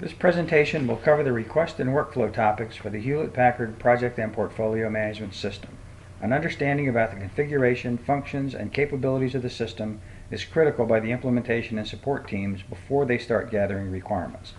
This presentation will cover the request and workflow topics for the Hewlett-Packard Project and Portfolio Management System. An understanding about the configuration, functions, and capabilities of the system is critical by the implementation and support teams before they start gathering requirements.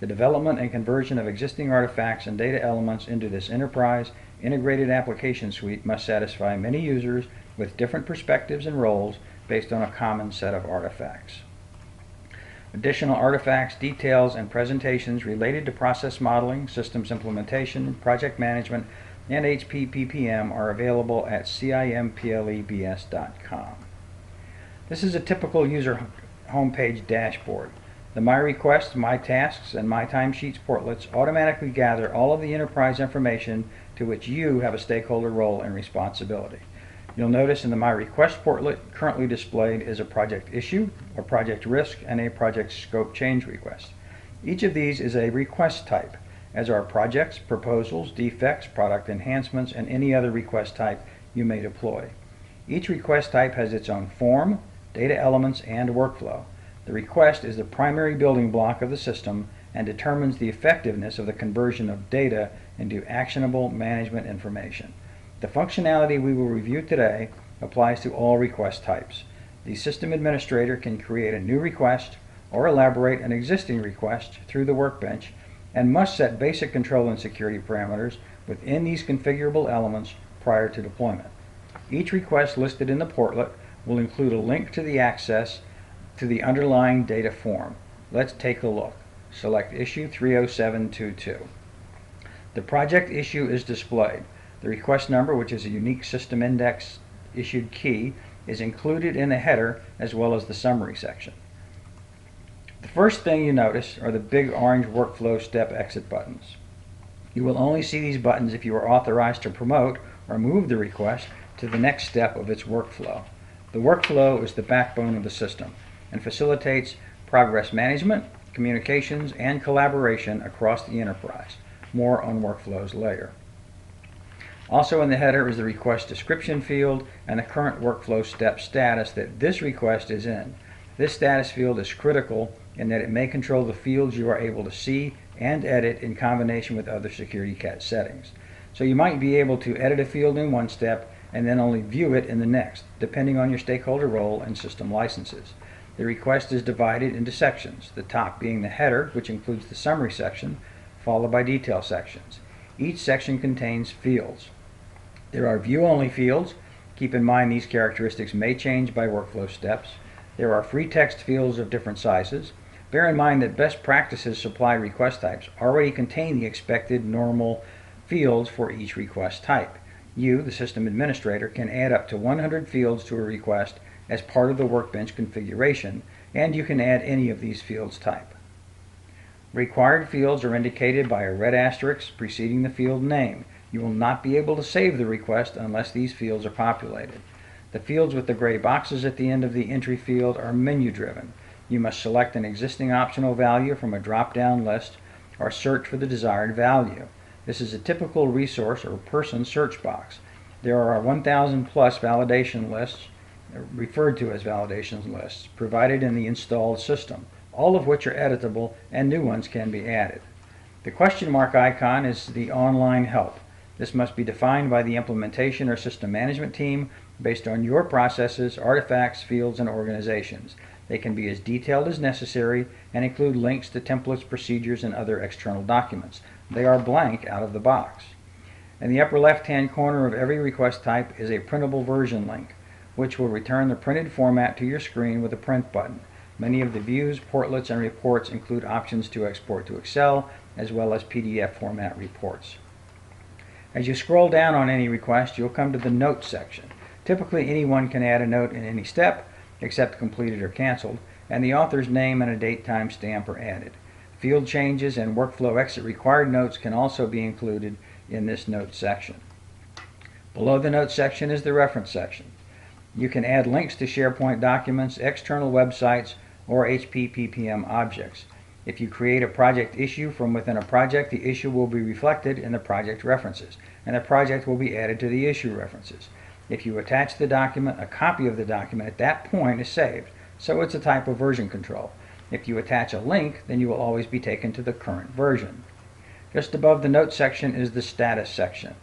The development and conversion of existing artifacts and data elements into this enterprise integrated application suite must satisfy many users with different perspectives and roles based on a common set of artifacts. Additional artifacts, details, and presentations related to process modeling, systems implementation, project management, and HPPPM are available at cimplebs.com. This is a typical user homepage dashboard. The My Requests, My Tasks, and My Timesheets portlets automatically gather all of the enterprise information to which you have a stakeholder role and responsibility. You'll notice in the My Request portlet currently displayed is a project issue, a project risk, and a project scope change request. Each of these is a request type, as are projects, proposals, defects, product enhancements, and any other request type you may deploy. Each request type has its own form, data elements, and workflow. The request is the primary building block of the system and determines the effectiveness of the conversion of data into actionable management information. The functionality we will review today applies to all request types. The system administrator can create a new request or elaborate an existing request through the workbench and must set basic control and security parameters within these configurable elements prior to deployment. Each request listed in the portlet will include a link to the access to the underlying data form. Let's take a look. Select Issue 30722. The project issue is displayed. The request number, which is a unique system index issued key, is included in the header as well as the summary section. The first thing you notice are the big orange workflow step exit buttons. You will only see these buttons if you are authorized to promote or move the request to the next step of its workflow. The workflow is the backbone of the system and facilitates progress management, communications, and collaboration across the enterprise. More on workflows later. Also in the header is the request description field and the current workflow step status that this request is in. This status field is critical in that it may control the fields you are able to see and edit in combination with other security cat settings. So you might be able to edit a field in one step and then only view it in the next, depending on your stakeholder role and system licenses. The request is divided into sections, the top being the header, which includes the summary section, followed by detail sections. Each section contains fields. There are view-only fields. Keep in mind these characteristics may change by workflow steps. There are free text fields of different sizes. Bear in mind that best practices supply request types already contain the expected normal fields for each request type. You, the system administrator, can add up to 100 fields to a request as part of the workbench configuration, and you can add any of these fields type. Required fields are indicated by a red asterisk preceding the field name. You will not be able to save the request unless these fields are populated. The fields with the gray boxes at the end of the entry field are menu driven. You must select an existing optional value from a drop-down list or search for the desired value. This is a typical resource or person search box. There are 1,000 plus validation lists, referred to as validation lists, provided in the installed system, all of which are editable and new ones can be added. The question mark icon is the online help. This must be defined by the implementation or system management team based on your processes, artifacts, fields, and organizations. They can be as detailed as necessary and include links to templates, procedures, and other external documents. They are blank out of the box. In the upper left-hand corner of every request type is a printable version link, which will return the printed format to your screen with a print button. Many of the views, portlets, and reports include options to export to Excel, as well as PDF format reports. As you scroll down on any request, you'll come to the Notes section. Typically, anyone can add a note in any step, except completed or canceled, and the author's name and a date time stamp are added. Field changes and workflow exit required notes can also be included in this Notes section. Below the Notes section is the Reference section. You can add links to SharePoint documents, external websites, or HPPPM objects. If you create a project issue from within a project, the issue will be reflected in the project references, and the project will be added to the issue references. If you attach the document, a copy of the document at that point is saved, so it's a type of version control. If you attach a link, then you will always be taken to the current version. Just above the Notes section is the Status section.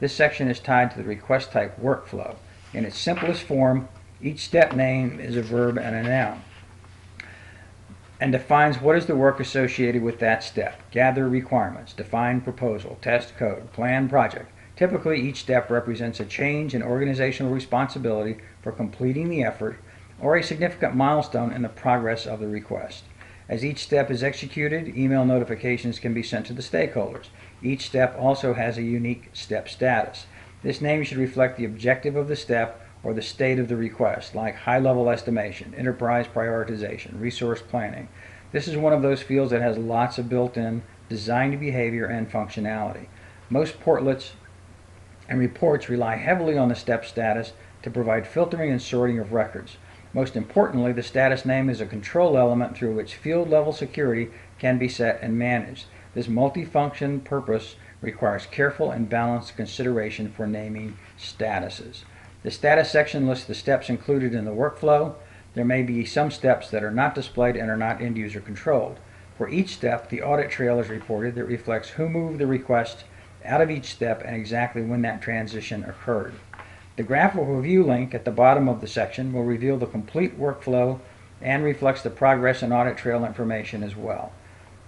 This section is tied to the request type workflow. In its simplest form, each step name is a verb and a noun and defines what is the work associated with that step. Gather requirements, define proposal, test code, plan project. Typically, each step represents a change in organizational responsibility for completing the effort or a significant milestone in the progress of the request. As each step is executed, email notifications can be sent to the stakeholders. Each step also has a unique step status. This name should reflect the objective of the step or the state of the request, like high-level estimation, enterprise prioritization, resource planning. This is one of those fields that has lots of built-in design behavior and functionality. Most portlets and reports rely heavily on the step status to provide filtering and sorting of records. Most importantly, the status name is a control element through which field level security can be set and managed. This multifunction purpose requires careful and balanced consideration for naming statuses. The status section lists the steps included in the workflow. There may be some steps that are not displayed and are not end user controlled. For each step, the audit trail is reported that reflects who moved the request out of each step and exactly when that transition occurred. The graphical review link at the bottom of the section will reveal the complete workflow and reflects the progress and audit trail information as well.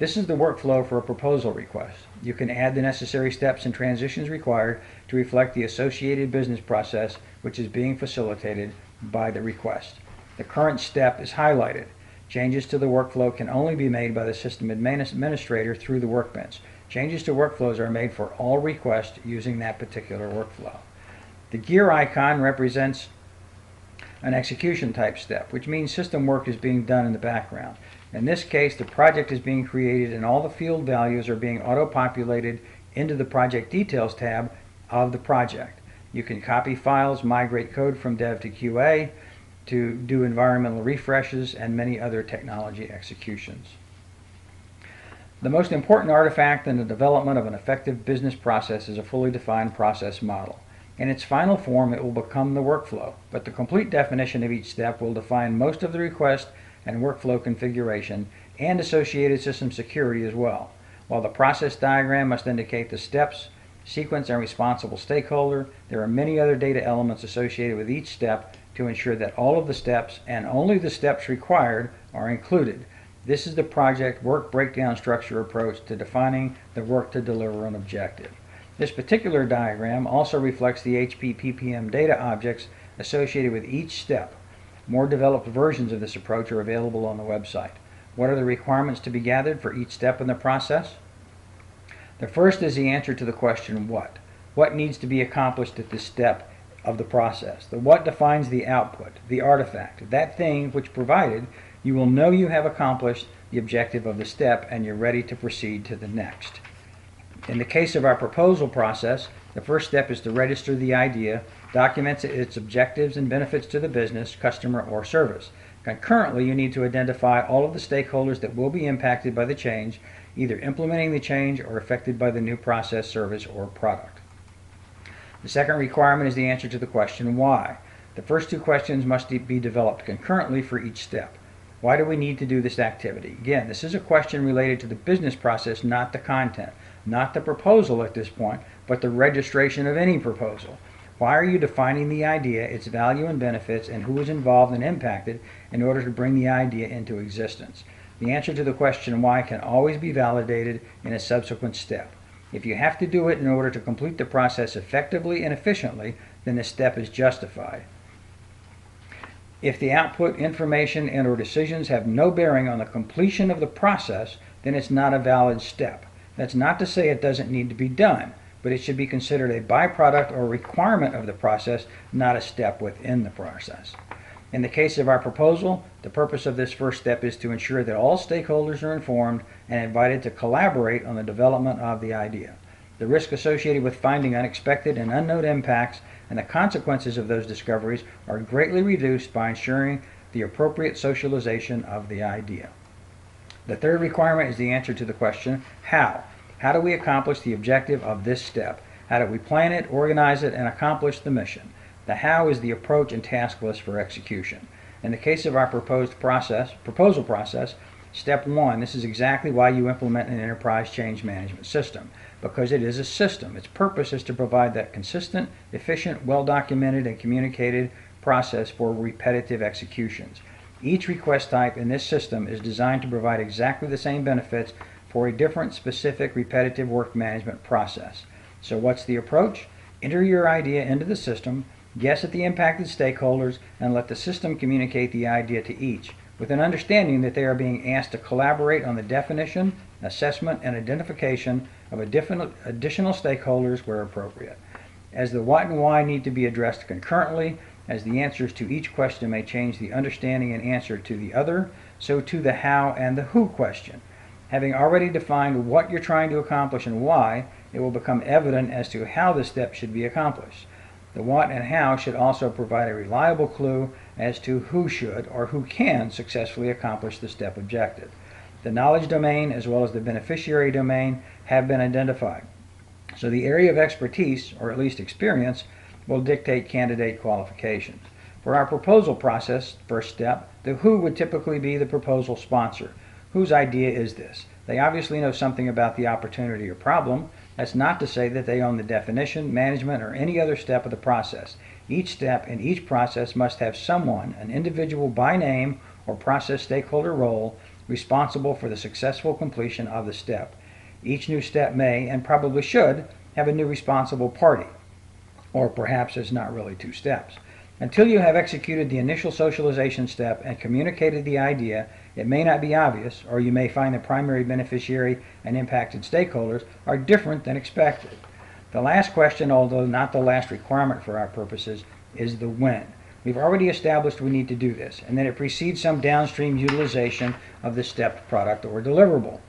This is the workflow for a proposal request. You can add the necessary steps and transitions required to reflect the associated business process which is being facilitated by the request. The current step is highlighted. Changes to the workflow can only be made by the system administrator through the workbench. Changes to workflows are made for all requests using that particular workflow. The gear icon represents an execution type step, which means system work is being done in the background. In this case, the project is being created and all the field values are being auto-populated into the Project Details tab of the project. You can copy files, migrate code from dev to QA, to do environmental refreshes, and many other technology executions. The most important artifact in the development of an effective business process is a fully defined process model. In its final form, it will become the workflow, but the complete definition of each step will define most of the request and workflow configuration and associated system security as well. While the process diagram must indicate the steps, sequence, and responsible stakeholder, there are many other data elements associated with each step to ensure that all of the steps and only the steps required are included. This is the project work breakdown structure approach to defining the work to deliver an objective. This particular diagram also reflects the HP PPM data objects associated with each step. More developed versions of this approach are available on the website. What are the requirements to be gathered for each step in the process? The first is the answer to the question what. What needs to be accomplished at this step of the process? The what defines the output, the artifact, that thing which provided you will know you have accomplished the objective of the step and you're ready to proceed to the next. In the case of our proposal process, the first step is to register the idea, documents its objectives and benefits to the business, customer, or service. Concurrently, you need to identify all of the stakeholders that will be impacted by the change, either implementing the change or affected by the new process, service, or product. The second requirement is the answer to the question why. The first two questions must be developed concurrently for each step. Why do we need to do this activity? Again, this is a question related to the business process, not the content not the proposal at this point, but the registration of any proposal. Why are you defining the idea, its value and benefits, and who is involved and impacted in order to bring the idea into existence? The answer to the question why can always be validated in a subsequent step. If you have to do it in order to complete the process effectively and efficiently, then the step is justified. If the output, information, and or decisions have no bearing on the completion of the process, then it's not a valid step. That's not to say it doesn't need to be done, but it should be considered a byproduct or requirement of the process, not a step within the process. In the case of our proposal, the purpose of this first step is to ensure that all stakeholders are informed and invited to collaborate on the development of the idea. The risk associated with finding unexpected and unknown impacts and the consequences of those discoveries are greatly reduced by ensuring the appropriate socialization of the idea. The third requirement is the answer to the question, how? How do we accomplish the objective of this step? How do we plan it, organize it, and accomplish the mission? The how is the approach and task list for execution. In the case of our proposed process, proposal process, Step one, this is exactly why you implement an enterprise change management system, because it is a system. Its purpose is to provide that consistent, efficient, well-documented, and communicated process for repetitive executions. Each request type in this system is designed to provide exactly the same benefits for a different specific repetitive work management process. So what's the approach? Enter your idea into the system, guess at the impacted stakeholders, and let the system communicate the idea to each, with an understanding that they are being asked to collaborate on the definition, assessment, and identification of additional stakeholders where appropriate. As the what and why need to be addressed concurrently, as the answers to each question may change the understanding and answer to the other, so to the how and the who question. Having already defined what you're trying to accomplish and why, it will become evident as to how the step should be accomplished. The what and how should also provide a reliable clue as to who should or who can successfully accomplish the step objective. The knowledge domain as well as the beneficiary domain have been identified. So the area of expertise, or at least experience, will dictate candidate qualifications. For our proposal process, first step, the who would typically be the proposal sponsor. Whose idea is this? They obviously know something about the opportunity or problem. That's not to say that they own the definition, management, or any other step of the process. Each step in each process must have someone, an individual by name or process stakeholder role, responsible for the successful completion of the step. Each new step may, and probably should, have a new responsible party. Or perhaps there's not really two steps. Until you have executed the initial socialization step and communicated the idea, it may not be obvious, or you may find the primary beneficiary and impacted stakeholders are different than expected. The last question, although not the last requirement for our purposes, is the when. We've already established we need to do this, and that it precedes some downstream utilization of the stepped product or deliverable.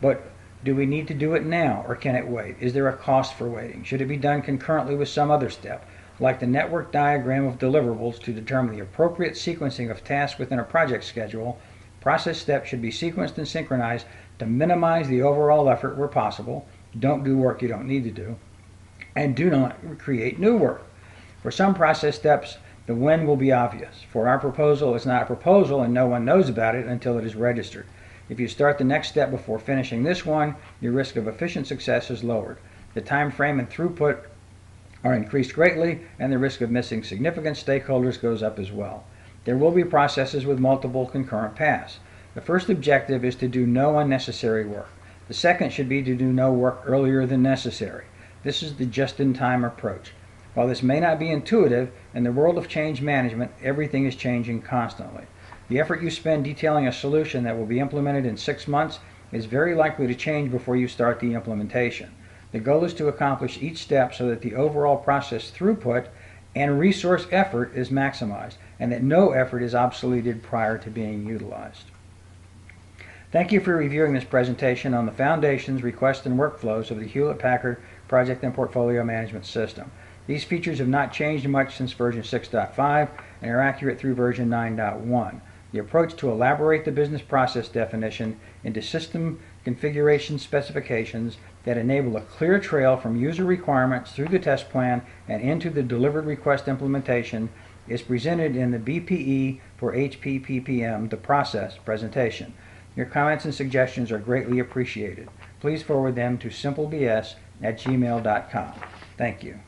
But do we need to do it now, or can it wait? Is there a cost for waiting? Should it be done concurrently with some other step? like the network diagram of deliverables to determine the appropriate sequencing of tasks within a project schedule, process steps should be sequenced and synchronized to minimize the overall effort where possible. Don't do work you don't need to do. And do not create new work. For some process steps, the when will be obvious. For our proposal, it's not a proposal and no one knows about it until it is registered. If you start the next step before finishing this one, your risk of efficient success is lowered. The time frame and throughput are increased greatly, and the risk of missing significant stakeholders goes up as well. There will be processes with multiple concurrent paths. The first objective is to do no unnecessary work. The second should be to do no work earlier than necessary. This is the just-in-time approach. While this may not be intuitive, in the world of change management, everything is changing constantly. The effort you spend detailing a solution that will be implemented in six months is very likely to change before you start the implementation. The goal is to accomplish each step so that the overall process throughput and resource effort is maximized and that no effort is obsoleted prior to being utilized. Thank you for reviewing this presentation on the foundations, requests, and workflows of the Hewlett-Packard Project and Portfolio Management System. These features have not changed much since version 6.5 and are accurate through version 9.1. The approach to elaborate the business process definition into system configuration specifications that enable a clear trail from user requirements through the test plan and into the delivered request implementation is presented in the BPE for HPPPM, the process presentation. Your comments and suggestions are greatly appreciated. Please forward them to simplebs at gmail.com. Thank you.